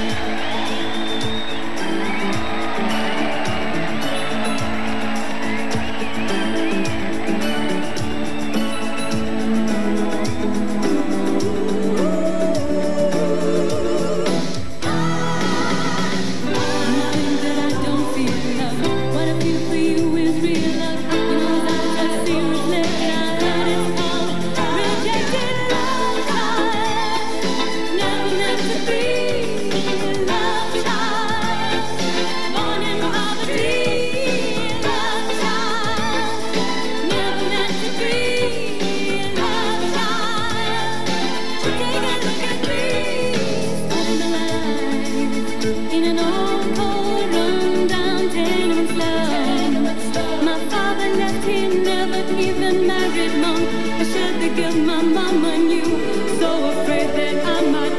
don't think I don't wanna please you.